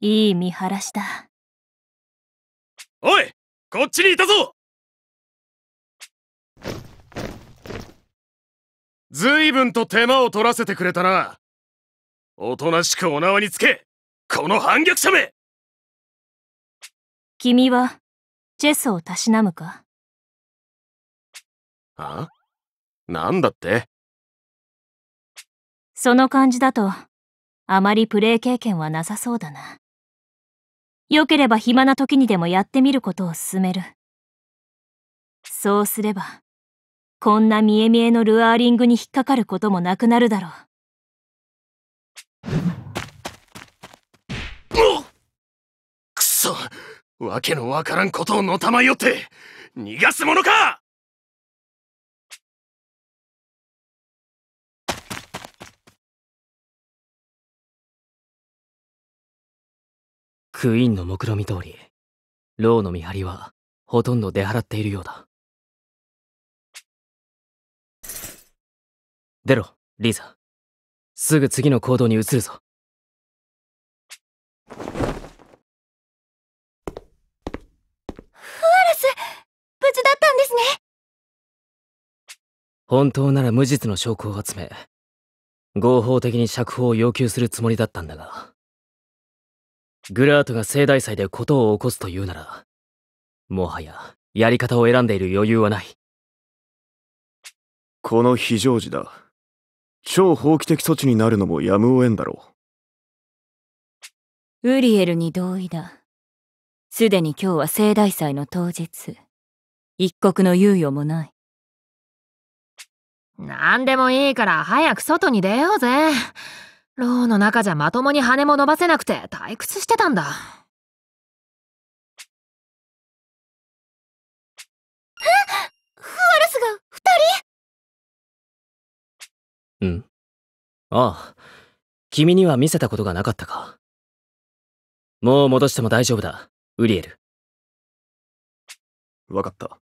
いい見晴らしだ。おいこっちにいたぞ随分と手間を取らせてくれたな。おとなしくお縄につけ、この反逆者め君は、チェスをたしなむか？あ？なんだって？その感じだと、あまりプレイ経験はなさそうだな。良ければ暇な時にでもやってみることを勧める。そうすれば、こんな見え見えのルアーリングに引っかかることもなくなるだろう。くそ。わけのわからんことをのたまよって逃がすものか！クイーンの目論見通り、ローの見張りはほとんど出払っているようだ。出ろ、リーザ。すぐ次の行動に移るぞ。フアラス無事だったんですね本当なら無実の証拠を集め、合法的に釈放を要求するつもりだったんだが、グラートが盛大祭で事を起こすというなら、もはややり方を選んでいる余裕はない。この非常時だ。超法規的措置になるのもやむを得んだろう。ウリエルに同意だ。すでに今日は盛大祭の当日。一刻の猶予もない。何でもいいから早く外に出ようぜ。牢の中じゃまともに羽も伸ばせなくて退屈してたんだ。え？フアラスが二人？うんああ、君には見せたことがなかったか。もう戻しても大丈夫だ、ウリエル。わかった。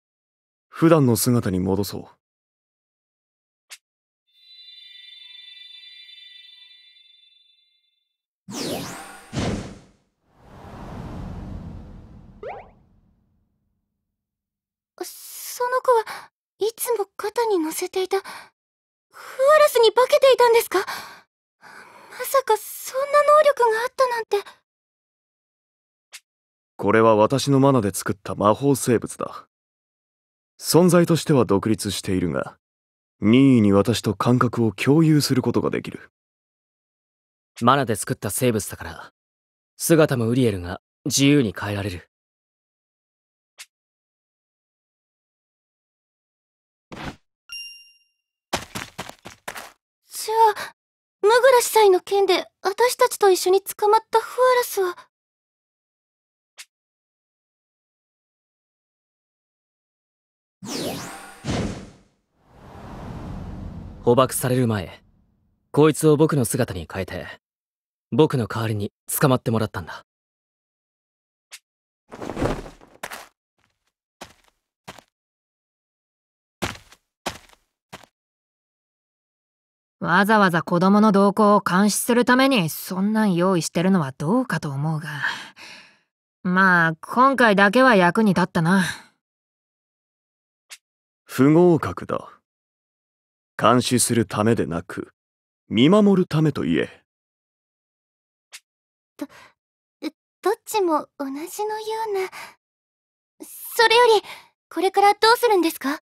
普段の姿に戻そう。肩に乗せていたフアラスに化けていたんですか？まさかそんな能力があったなんて。これは私のマナで作った魔法生物だ。存在としては独立しているが任意に私と感覚を共有することができる。マナで作った生物だから姿もウリエルが自由に変えられるじゃあ、ムグラ司祭の件で私たちと一緒に捕まったフアラスは。捕獲される前、こいつを僕の姿に変えて、僕の代わりに捕まってもらったんだ。わざわざ子供の動向を監視するためにそんなん用意してるのはどうかと思うが。まあ、今回だけは役に立ったな。不合格だ。監視するためでなく、見守るためと言え。ど、どっちも同じのような。それより、これからどうするんですか？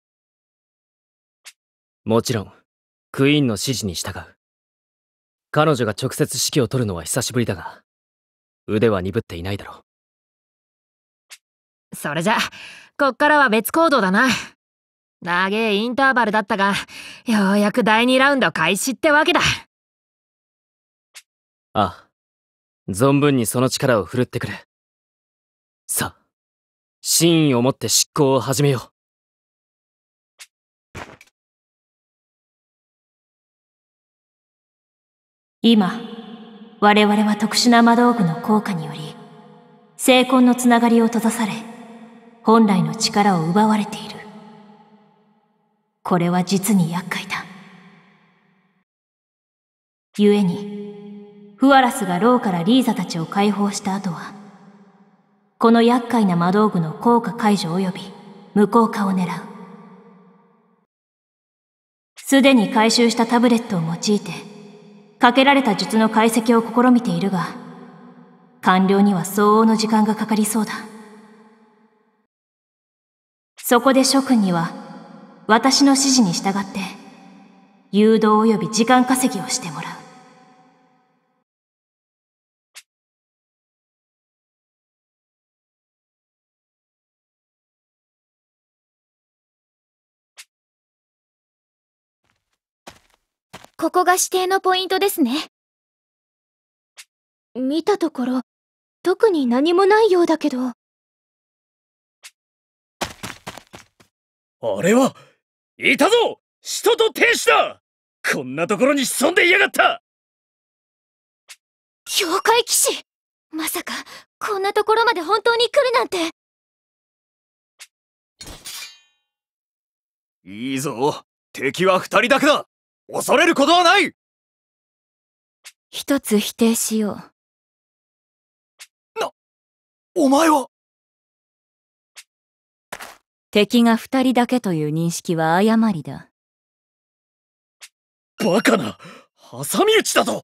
もちろん。クイーンの指示に従う。彼女が直接指揮を取るのは久しぶりだが、腕は鈍っていないだろう。それじゃ、こっからは別行動だな。長えインターバルだったが、ようやく第2ラウンド開始ってわけだ。ああ。存分にその力を振るってくれ。さあ、真意をもって執行を始めよう。今、我々は特殊な魔道具の効果により、精魂のつながりを閉ざされ、本来の力を奪われている。これは実に厄介だ。故に、フアラスがローからリーザたちを解放した後は、この厄介な魔道具の効果解除及び無効化を狙う。すでに回収したタブレットを用いて、かけられた術の解析を試みているが、完了には相応の時間がかかりそうだ。そこで諸君には、私の指示に従って、誘導及び時間稼ぎをしてもらう。ここが指定のポイントですね。見たところ、特に何もないようだけど。あれはいたぞ人と天使だこんなところに潜んでいやがった妖怪騎士まさか、こんなところまで本当に来るなんて。いいぞ敵は二人だけだ恐れることはない一つ否定しよう。お前は？敵が二人だけという認識は誤りだ。バカな挟み撃ちだと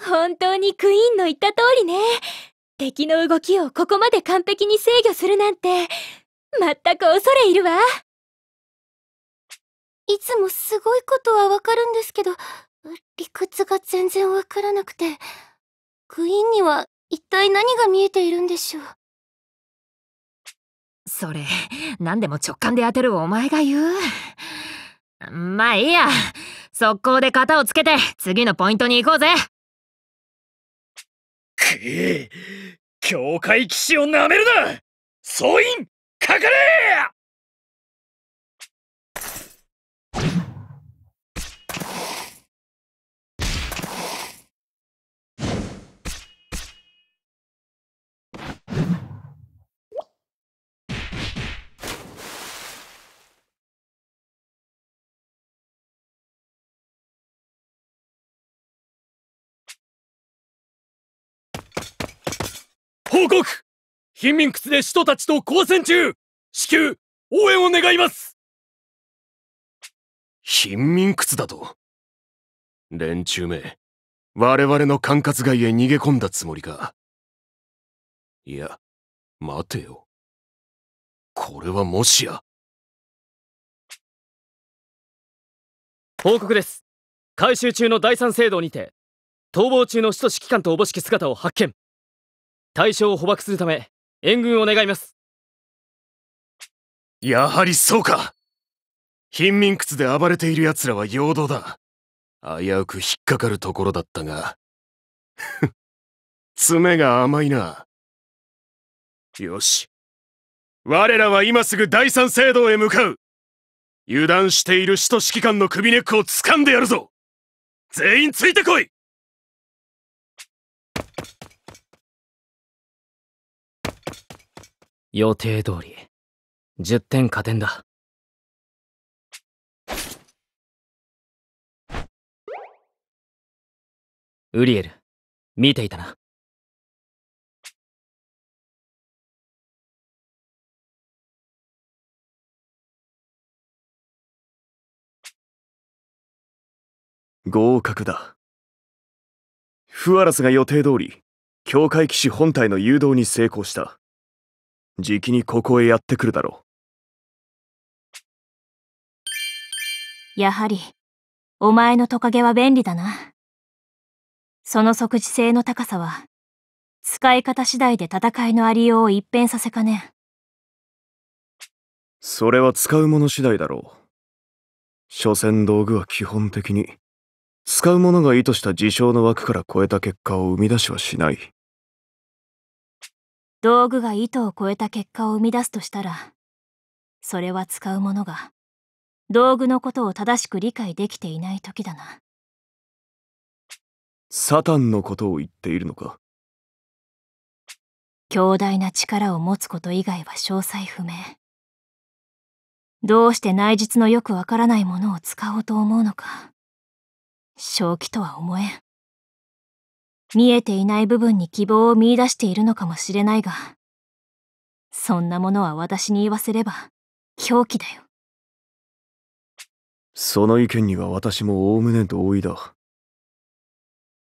本当にクイーンの言った通りね。敵の動きをここまで完璧に制御するなんて、全く恐れいるわ。いつもすごいことはわかるんですけど、理屈が全然わからなくて、クイーンには一体何が見えているんでしょう？それ、何でも直感で当てるお前が言う。まあいいや。速攻で型をつけて、次のポイントに行こうぜ。くえ教会騎士をなめるな総員かかれ報告貧民窟で使徒たちと交戦中。至急応援を願います。貧民窟だと？連中め。我々の管轄外へ逃げ込んだつもりか。いや待てよ。これはもしや。報告です。回収中の第三聖堂にて逃亡中の使徒指揮官とおぼしき姿を発見。対象を捕獲するため援軍を願います。やはりそうか。貧民窟で暴れている奴らは陽動だ。危うく引っかかるところだったが。爪が甘いな。よし。我らは今すぐ第三聖堂へ向かう。油断している使徒指揮官の首根っこを掴んでやるぞ。全員ついてこい。予定通り。10点加点だ。ウリエル見ていたな。合格だ。フアラスが予定通り教会騎士本体の誘導に成功した。じきにここへやってくるだろやはり、お前のトカゲは便利だな。その即時性の高さは、使い方次第で戦いのありようを一変させかねん。それは使うもの次第だろう所詮道具は基本的に使う者が意図した事象の枠から超えた結果を生み出しはしない道具が意図を超えた結果を生み出すとしたら、それは使う者が、道具のことを正しく理解できていない時だな。サタンのことを言っているのか？強大な力を持つこと以外は詳細不明。どうして内実のよくわからないものを使おうと思うのか。正気とは思えん。見えていない部分に希望を見出しているのかもしれないが、そんなものは私に言わせれば狂気だよ。その意見には私もおおむね同意だ。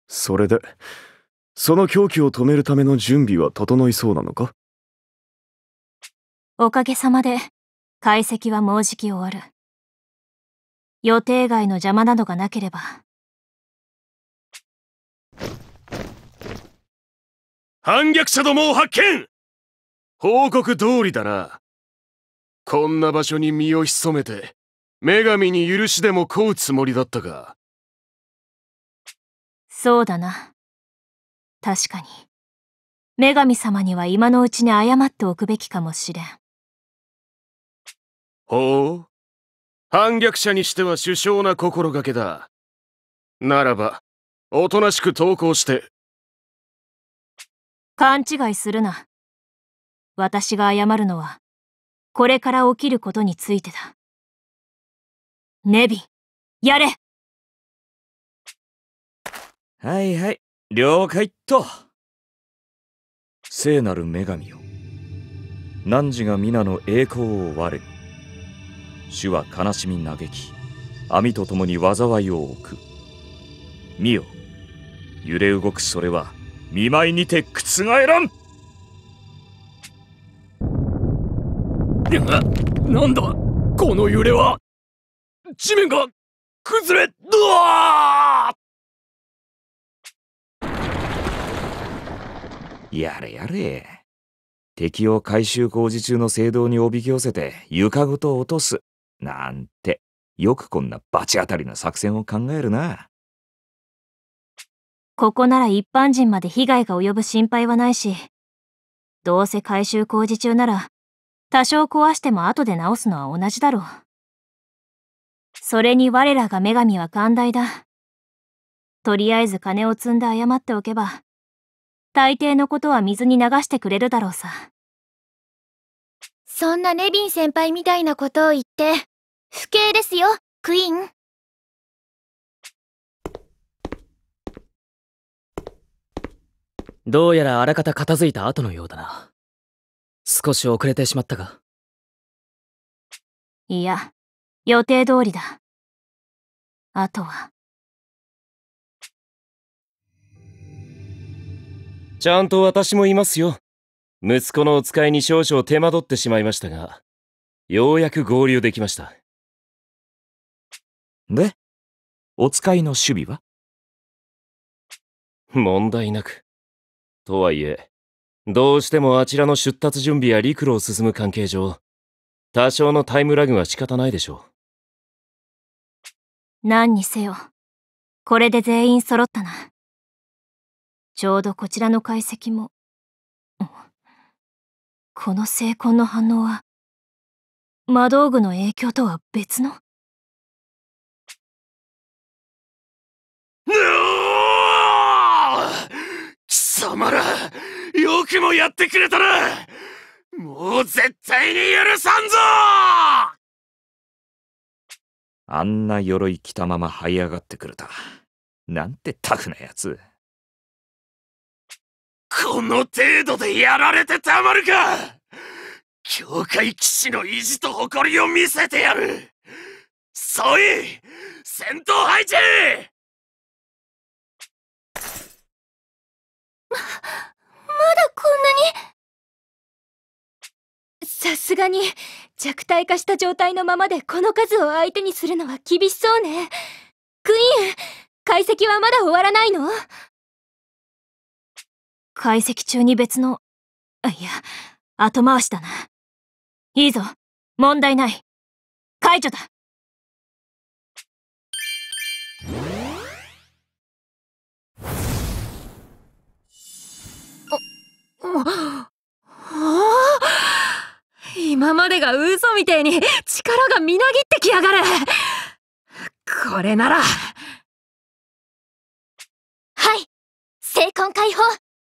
それで、その狂気を止めるための準備は整いそうなのか？おかげさまで、解析はもうじき終わる。予定外の邪魔などがなければ。反逆者どもを発見報告通りだな。こんな場所に身を潜めて、女神に許しでも請うつもりだったか。そうだな。確かに。女神様には今のうちに謝っておくべきかもしれん。ほう。反逆者にしては首相な心がけだ。ならば、おとなしく投降して。勘違いするな。私が謝るのは、これから起きることについてだ。ネビ、やれはいはい、了解っと。聖なる女神よ。汝が皆の栄光を我に。主は悲しみ嘆き、網と共に災いを置く。見よ、揺れ動くそれは、見舞いにて覆らん。な、なんだこの揺れは。地面が崩れうわやれやれ。敵を改修工事中の聖堂におびき寄せて床ごと落とす。なんて。よくこんな罰当たりな作戦を考えるなここなら一般人まで被害が及ぶ心配はないしどうせ改修工事中なら多少壊しても後で直すのは同じだろうそれに我らが女神は寛大だ。とりあえず金を積んで謝っておけば、大抵のことは水に流してくれるだろうさ。そんなネビン先輩みたいなことを言って、不敬ですよ、クイーン。どうやらあらかた片付いた後のようだな。少し遅れてしまったが。いや、予定通りだ。あとは。ちゃんと私もいますよ。息子のお使いに少々手間取ってしまいましたが、ようやく合流できました。で、お使いの守備は？問題なく。とはいえ、どうしてもあちらの出立準備や陸路を進む関係上、多少のタイムラグは仕方ないでしょう。何にせよ、これで全員揃ったな。ちょうどこちらの解析も、この成婚の反応は、魔道具の影響とは別の？貴様ら、よくもやってくれたなもう絶対に許さんぞあんな鎧着たまま這い上がってくると。なんてタフなやつ。この程度でやられてたまるか教会騎士の意地と誇りを見せてやるそい戦闘配置ま、まだこんなにさすがに、弱体化した状態のままでこの数を相手にするのは厳しそうね。クイーン、解析はまだ終わらないの？解析中に別の、いや、後回しだな。いいぞ、問題ない。解除だ今までが嘘みてえに力がみなぎってきやがる。これなら。はい。聖魂解放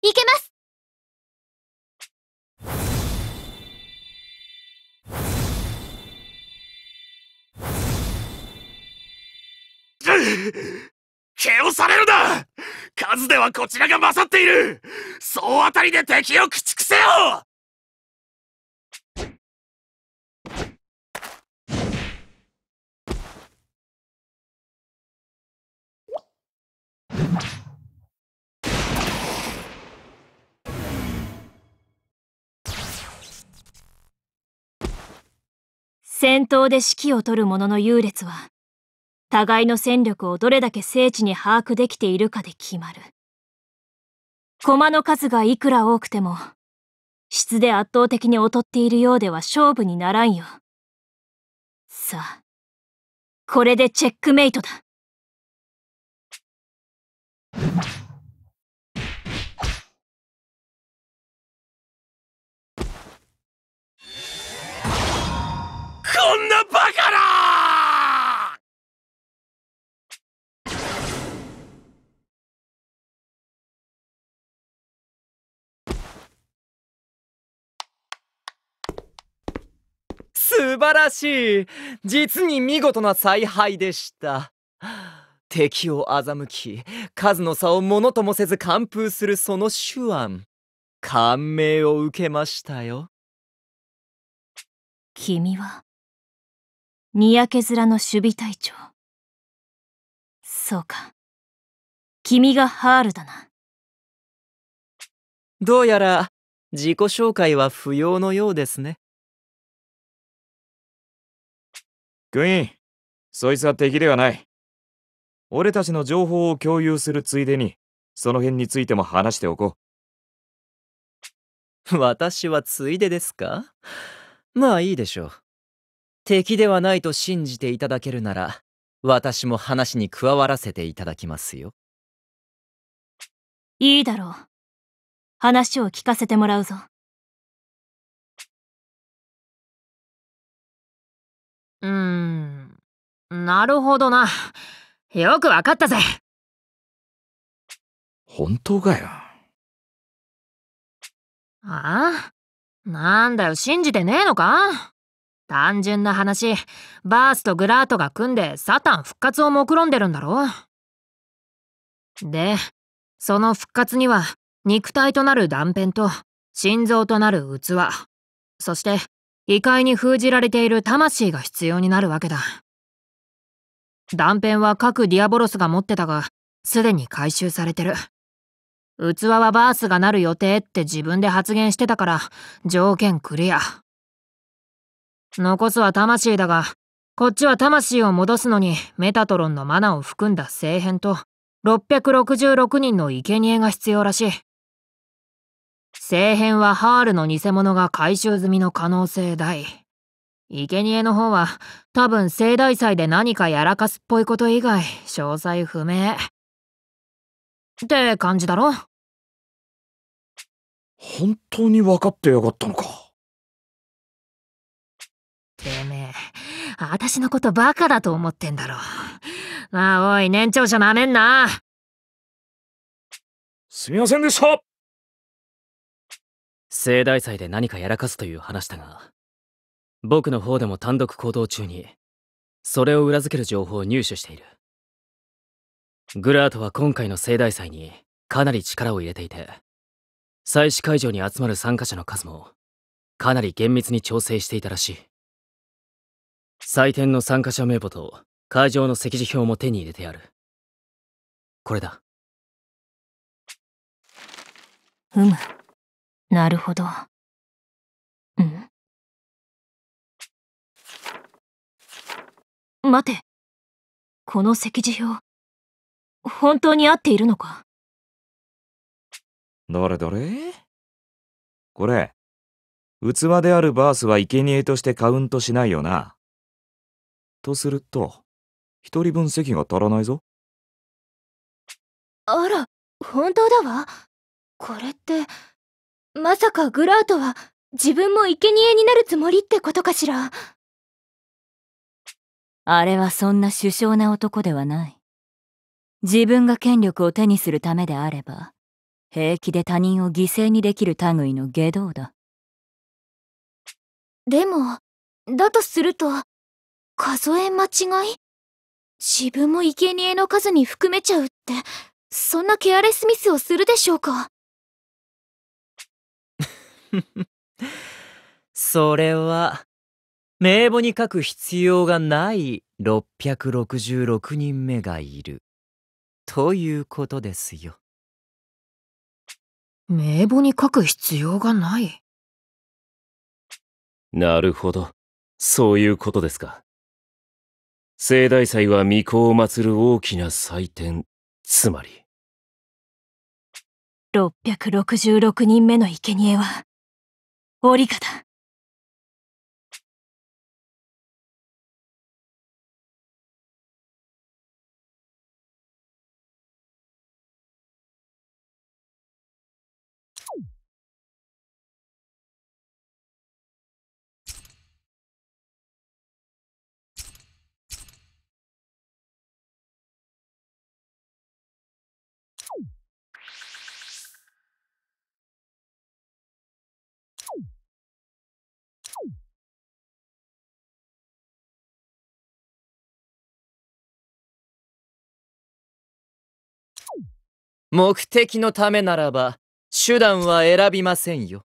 いけます 毛をされるな。数ではこちらが勝っている。総当たりで敵を駆逐せよ。戦闘で指揮を執る者の優劣は、互いの戦力をどれだけ精緻に把握できているかで決まる。駒の数がいくら多くても、質で圧倒的に劣っているようでは勝負にならんよ。さあ、これでチェックメイトだ。素晴らしい。実に見事な采配でした。敵を欺き数の差をものともせず完封するその手腕感銘を受けましたよ。君はにやけ面の守備隊長。そうか。君がハールだな。どうやら自己紹介は不要のようですねクイーンそいつは敵ではない。俺たちの情報を共有するついでにその辺についても話しておこう。私はついでですか？まあいいでしょう。敵ではないと信じていただけるなら私も話に加わらせていただきますよ。いいだろう。話を聞かせてもらうぞうーん。なるほどな。よくわかったぜ。本当かよ。ああ？なんだよ信じてねえのか？単純な話。バースとグラートが組んでサタン復活を目論んでるんだろ？でその復活には肉体となる断片と心臓となる器。そして異界に封じられている魂が必要になるわけだ。断片は各ディアボロスが持ってたがすでに回収されてる。器はバースがなる予定って自分で発言してたから条件クリア。残すは魂だがこっちは魂を戻すのにメタトロンのマナを含んだ聖変と666人の生贄が必要らしい。聖変はハールの偽物が回収済みの可能性大。生贄の方は多分聖大祭で何かやらかすっぽいこと以外詳細不明。って感じだろ？本当に分かってやがったのか。てめえ私のことバカだと思ってんだろ。まあおい年長者なめんな。すみませんでした盛大祭で何かやらかすという話だが僕の方でも単独行動中にそれを裏付ける情報を入手している。グラートは今回の盛大祭にかなり力を入れていて祭祀会場に集まる参加者の数もかなり厳密に調整していたらしい。祭典の参加者名簿と会場の席次表も手に入れてある。これだ。うむなるほど。ん？待て。この席次表本当に合っているのか？どれどれこれ器であるバースは生贄としてカウントしないよな。とすると一人分席が足らないぞ。あら本当だわ。これってまさかグラートは自分も生贄になるつもりってことかしら？あれはそんな首相な男ではない。自分が権力を手にするためであれば平気で他人を犠牲にできる類の下道だ。でもだとすると数え間違い？自分も生贄の数に含めちゃうって、そんなケアレスミスをするでしょうか？それは、名簿に書く必要がない666人目がいる。ということですよ。名簿に書く必要がない。なるほど。そういうことですか。盛大祭は巫女を祀る大きな祭典、つまり。666人目の生贄は、オリカだ。目的のためならば、手段は選びませんよ。